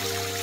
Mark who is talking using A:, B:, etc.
A: Bye.